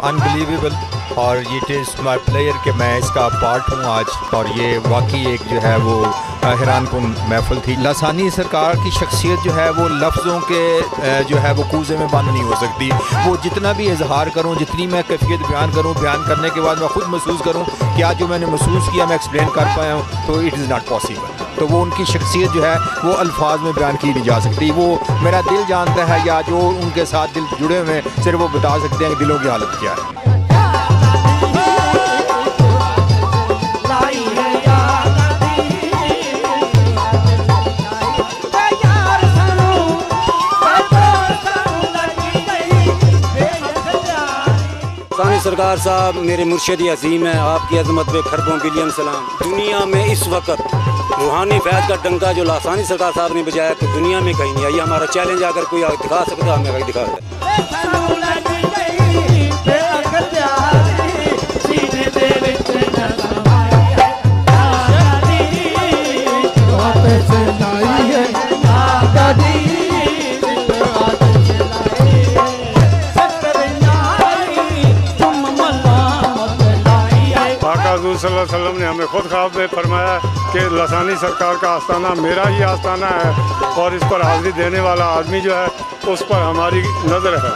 Unbelievable और ये test माई player के मैं इसका पार्ट हूँ आज। और ये वाकई एक जो है वो हैरान कन महफल थी। लासानी सरकार की शख्सियत जो है वो लफ्ज़ों के जो है वो कूजे में बंद नहीं हो सकती। वो जितना भी इजहार करूँ, जितनी मैं कैफियत बयान करूँ, बयान करने के बाद मैं खुद महसूस करूँ कि आज जो मैंने महसूस किया, मैं एक्सप्लेन कर पाया हूँ तो इट इज़ नॉट पॉसिबल तो वो उनकी शख्सियत जो है, वो अल्फाज में बयान की नहीं जा सकती। वो मेरा दिल जानता है या जो उनके साथ दिल जुड़े हुए हैं, सिर्फ़ वो बता सकते हैं कि दिलों की हालत क्या है। सरकार साहब, मेरे मुर्शद अजीम है, आपकी अजमत पे खरबों बिलियन सलाम। दुनिया में इस वक्त रूहानी फैज का डंका जो लासानी सरकार साहब ने बजाया तो दुनिया में कहीं नहीं आई। हमारा चैलेंज अगर कोई दिखा सकता हमें कहीं हजूर वसल्लम ने हमें खुद ख्वाब में फरमाया कि लसानी सरकार का आस्थाना मेरा ही आस्थाना है और इस पर हाजिरी देने वाला आदमी जो है, उस पर हमारी नज़र है।